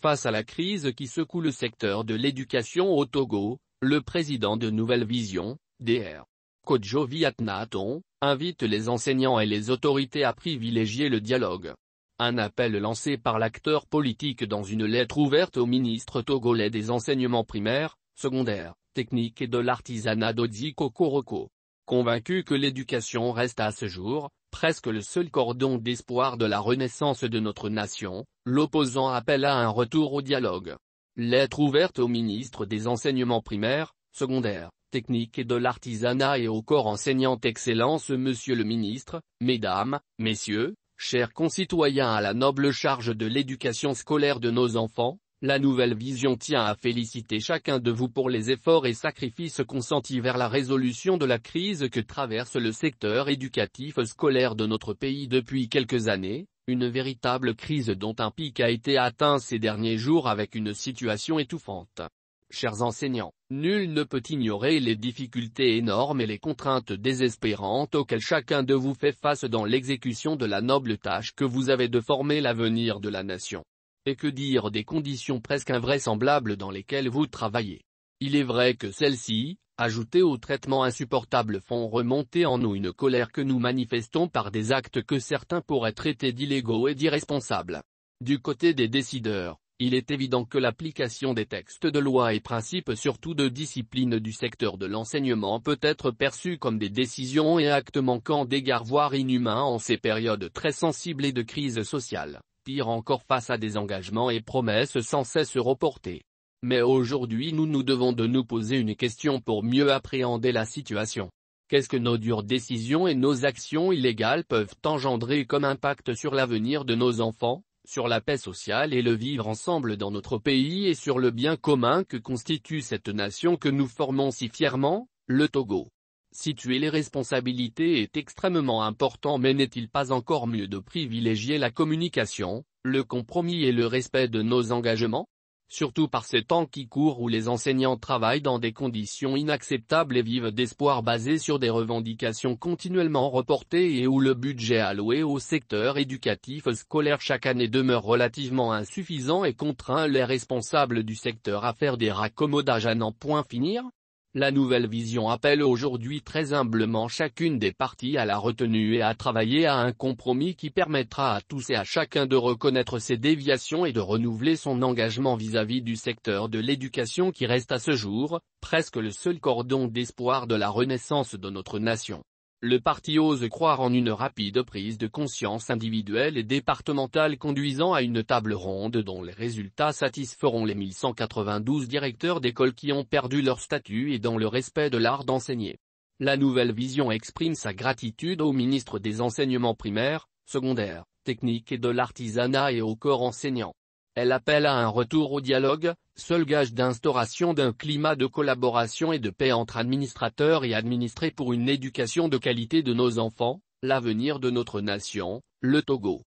Face à la crise qui secoue le secteur de l'éducation au Togo, le président de Nouvelle Vision, DR. Kodjo Viatnaton, invite les enseignants et les autorités à privilégier le dialogue. Un appel lancé par l'acteur politique dans une lettre ouverte au ministre togolais des enseignements primaires, secondaires, techniques et de l'artisanat Dodzi Kokoroko. Convaincu que l'éducation reste à ce jour, presque le seul cordon d'espoir de la renaissance de notre nation, l'opposant appelle à un retour au dialogue. Lettre ouverte au ministre des enseignements primaires, secondaires, techniques et de l'artisanat et au corps enseignant Excellence Monsieur le ministre, Mesdames, Messieurs, chers concitoyens à la noble charge de l'éducation scolaire de nos enfants, la nouvelle vision tient à féliciter chacun de vous pour les efforts et sacrifices consentis vers la résolution de la crise que traverse le secteur éducatif scolaire de notre pays depuis quelques années, une véritable crise dont un pic a été atteint ces derniers jours avec une situation étouffante. Chers enseignants, nul ne peut ignorer les difficultés énormes et les contraintes désespérantes auxquelles chacun de vous fait face dans l'exécution de la noble tâche que vous avez de former l'avenir de la nation. Et que dire des conditions presque invraisemblables dans lesquelles vous travaillez? Il est vrai que celles-ci, ajoutées au traitement insupportable font remonter en nous une colère que nous manifestons par des actes que certains pourraient traiter d'illégaux et d'irresponsables. Du côté des décideurs, il est évident que l'application des textes de loi et principes surtout de discipline du secteur de l'enseignement peut être perçue comme des décisions et actes manquant d'égard voire inhumains en ces périodes très sensibles et de crise sociale encore face à des engagements et promesses sans cesse reportés. Mais aujourd'hui nous nous devons de nous poser une question pour mieux appréhender la situation. Qu'est-ce que nos dures décisions et nos actions illégales peuvent engendrer comme impact sur l'avenir de nos enfants, sur la paix sociale et le vivre ensemble dans notre pays et sur le bien commun que constitue cette nation que nous formons si fièrement, le Togo? Situer les responsabilités est extrêmement important mais n'est-il pas encore mieux de privilégier la communication, le compromis et le respect de nos engagements? Surtout par ces temps qui courent où les enseignants travaillent dans des conditions inacceptables et vivent d'espoir basés sur des revendications continuellement reportées et où le budget alloué au secteur éducatif scolaire chaque année demeure relativement insuffisant et contraint les responsables du secteur à faire des raccommodages à n'en point finir la nouvelle vision appelle aujourd'hui très humblement chacune des parties à la retenue et à travailler à un compromis qui permettra à tous et à chacun de reconnaître ses déviations et de renouveler son engagement vis-à-vis -vis du secteur de l'éducation qui reste à ce jour, presque le seul cordon d'espoir de la renaissance de notre nation. Le parti ose croire en une rapide prise de conscience individuelle et départementale conduisant à une table ronde dont les résultats satisferont les 1192 directeurs d'école qui ont perdu leur statut et dans le respect de l'art d'enseigner. La nouvelle vision exprime sa gratitude au ministre des enseignements primaires, secondaires, techniques et de l'artisanat et au corps enseignant. Elle appelle à un retour au dialogue, seul gage d'instauration d'un climat de collaboration et de paix entre administrateurs et administrés pour une éducation de qualité de nos enfants, l'avenir de notre nation, le Togo.